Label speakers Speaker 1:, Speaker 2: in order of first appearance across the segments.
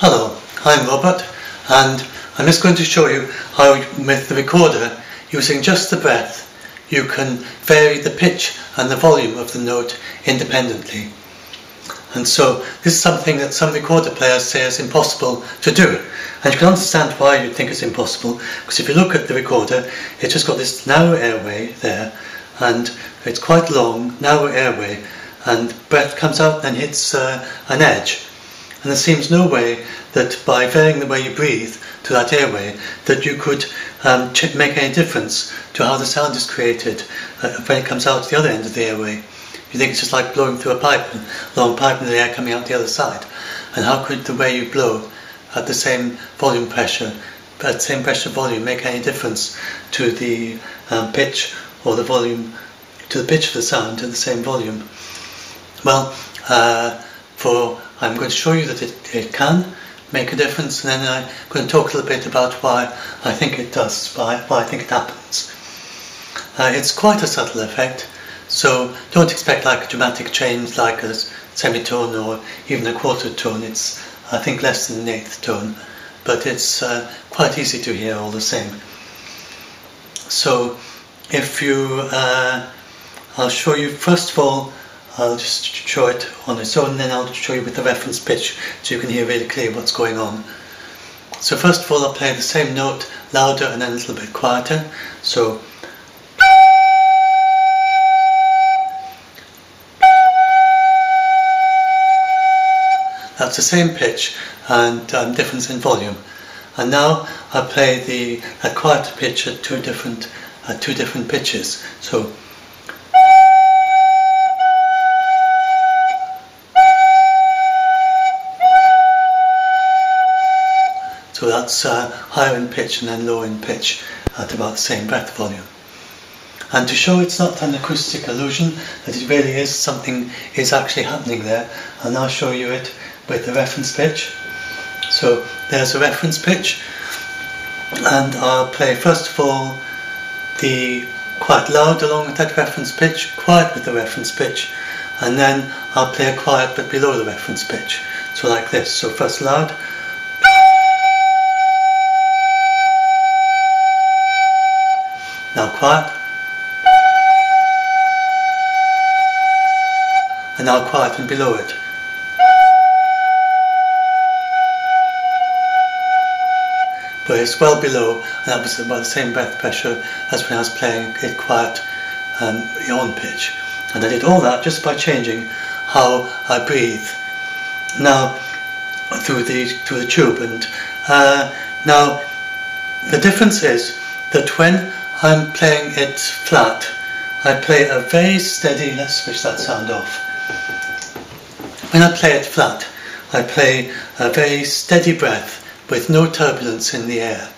Speaker 1: Hello, I'm Robert and I'm just going to show you how with the recorder using just the breath you can vary the pitch and the volume of the note independently. And so this is something that some recorder players say is impossible to do. And you can understand why you think it's impossible because if you look at the recorder it's just got this narrow airway there and it's quite long, narrow airway and breath comes out and hits uh, an edge and there seems no way that by varying the way you breathe to that airway that you could um, make any difference to how the sound is created uh, when it comes out the other end of the airway. You think it's just like blowing through a pipe, a long pipe and the air coming out the other side. And how could the way you blow at the same volume pressure, at the same pressure volume, make any difference to the um, pitch or the volume, to the pitch of the sound at the same volume? Well, uh, for I'm going to show you that it, it can make a difference and then I'm going to talk a little bit about why I think it does, why, why I think it happens. Uh, it's quite a subtle effect, so don't expect like a dramatic change like a semitone or even a quarter tone. It's, I think, less than an eighth tone, but it's uh, quite easy to hear all the same. So if you, uh, I'll show you first of all I'll just show it on its own and then I'll show you with the reference pitch so you can hear really clearly what's going on. So first of all I'll play the same note louder and then a little bit quieter. So that's the same pitch and um, difference in volume. And now I play the a quieter pitch at two different at two different pitches. So So that's uh, higher in pitch and then lower in pitch at about the same breath volume. And to show it's not an acoustic illusion, that it really is something is actually happening there, and I'll show you it with the reference pitch. So there's a reference pitch, and I'll play first of all the quite loud along with that reference pitch, quiet with the reference pitch, and then I'll play a quiet but below the reference pitch. So like this. So first loud, Now quiet. And now quiet and below it. But it's well below, and that was about the same breath pressure as when I was playing it quiet um, on pitch. And I did all that just by changing how I breathe. Now, through the through the tube, and uh, now the difference is that when I'm playing it flat. I play a very steady, let's switch that sound off. When I play it flat, I play a very steady breath with no turbulence in the air.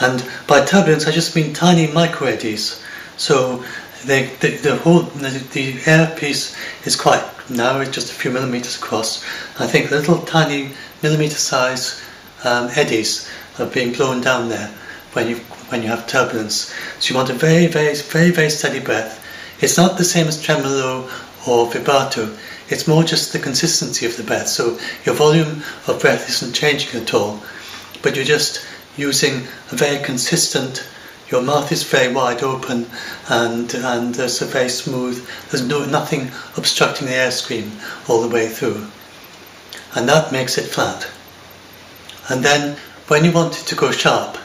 Speaker 1: And by turbulence, I just mean tiny micro eddies. So the, the, the whole the, the air piece is quite narrow, just a few millimeters across. I think little tiny millimeter size um, eddies are being blown down there when you when you have turbulence. So you want a very, very, very, very steady breath. It's not the same as tremolo or vibrato. It's more just the consistency of the breath. So your volume of breath isn't changing at all, but you're just using a very consistent. Your mouth is very wide open, and and there's a very smooth. There's no nothing obstructing the airstream all the way through, and that makes it flat. And then when you want it to go sharp,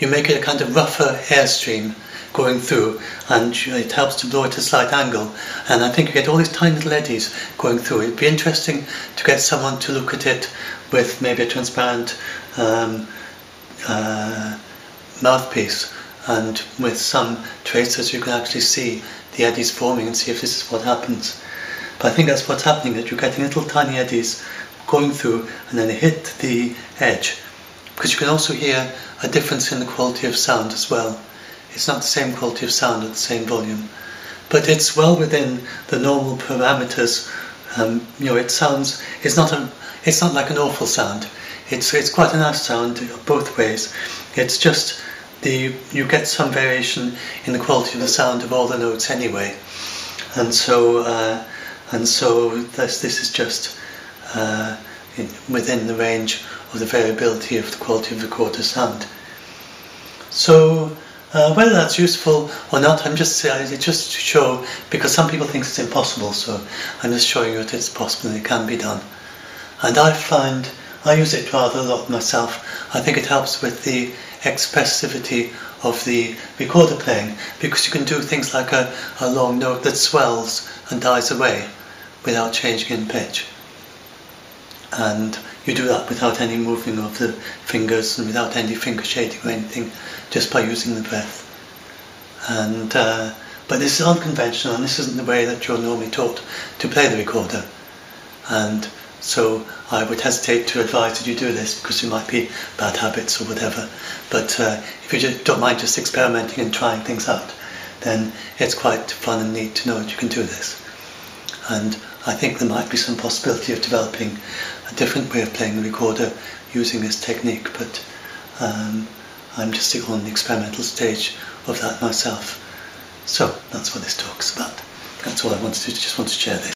Speaker 1: you make it a kind of rougher airstream going through and it helps to blow it at a slight angle and I think you get all these tiny little eddies going through. It'd be interesting to get someone to look at it with maybe a transparent um, uh, mouthpiece and with some tracers you can actually see the eddies forming and see if this is what happens. But I think that's what's happening, that you're getting little tiny eddies going through and then they hit the edge because you can also hear a difference in the quality of sound as well. It's not the same quality of sound at the same volume, but it's well within the normal parameters. Um, you know, it sounds. It's not a. It's not like an awful sound. It's it's quite a nice sound both ways. It's just the you get some variation in the quality of the sound of all the notes anyway, and so uh, and so this this is just. Uh, in, within the range of the variability of the quality of the quarter sound. So uh, whether that's useful or not, I'm just saying it just to show because some people think it's impossible. So I'm just showing you that it's possible and it can be done. And I find I use it rather a lot myself. I think it helps with the expressivity of the recorder playing because you can do things like a, a long note that swells and dies away without changing in pitch. And you do that without any moving of the fingers and without any finger shading or anything, just by using the breath. And uh, but this is unconventional, and this isn't the way that you're normally taught to play the recorder. And so I would hesitate to advise that you do this because it might be bad habits or whatever. But uh, if you just don't mind just experimenting and trying things out, then it's quite fun and neat to know that you can do this. And I think there might be some possibility of developing a different way of playing the recorder using this technique, but um, I'm just on the experimental stage of that myself. So that's what this talk's about. That's all I wanted to do. just want to share this.